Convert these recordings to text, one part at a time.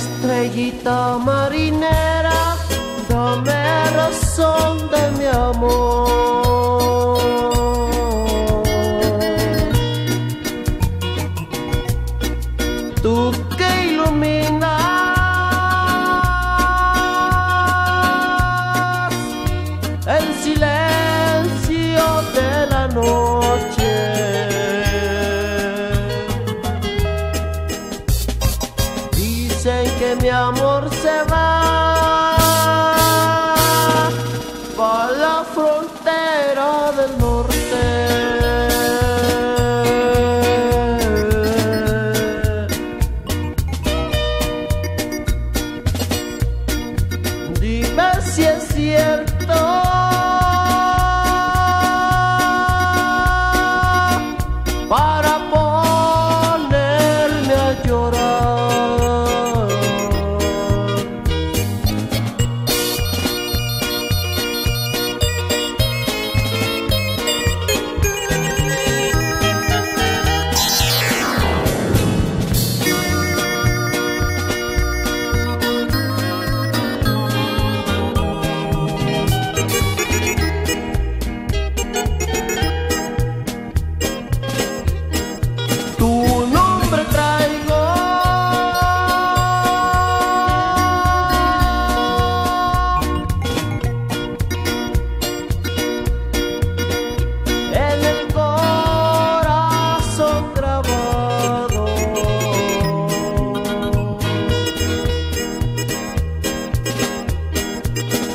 estrellita marinera, dame razón de mi amor. Tú que iluminas amor se va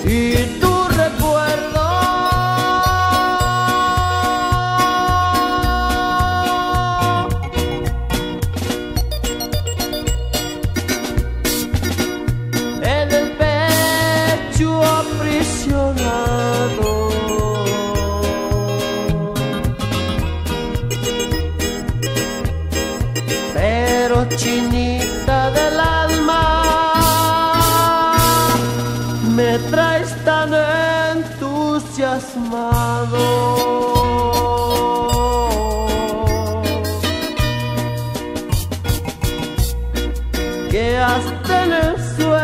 Y tu recuerdo en el pecho aprisionado. Pero chinita del alma, me traes tan entusiasmado que hasta en el sueño